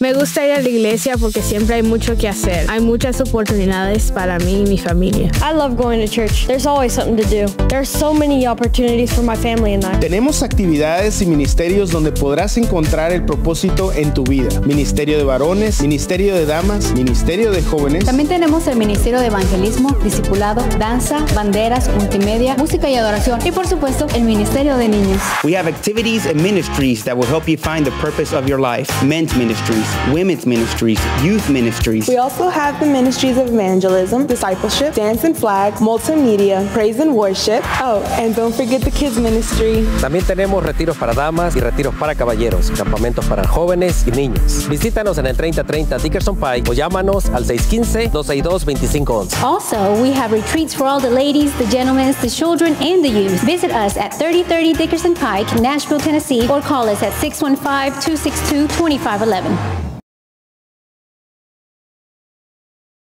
Me gusta ir a la iglesia porque siempre hay mucho que hacer. Hay muchas oportunidades para mí y mi familia. I love going to church. There's always something to do. There are so many opportunities for my family and I. Tenemos actividades y ministerios donde podrás encontrar el propósito en tu vida. Ministerio de varones, ministerio de damas, ministerio de jóvenes. También tenemos el Ministerio de Evangelismo, Discipulado, Danza, Banderas, Multimedia, Música y Adoración y por supuesto el Ministerio de Niños. We have activities and ministries that will help you find the purpose of your life. Men's ministries, women's ministries, youth ministries. We also have the ministries of evangelism, discipleship, dance and flag, multimedia, praise and worship. Oh, and don't forget the kids ministry. También tenemos retiros para damas y retiros para caballeros, campamentos para jóvenes y niños. Visítanos en el 3030 Dickerson Pike o llámanos al 615-262-2511. Also, we have retreats for all the ladies, the gentlemen, the children, and the youth. Visit us at 3030 Dickerson Pike, Nashville, Tennessee, or call us at 615 262 2511.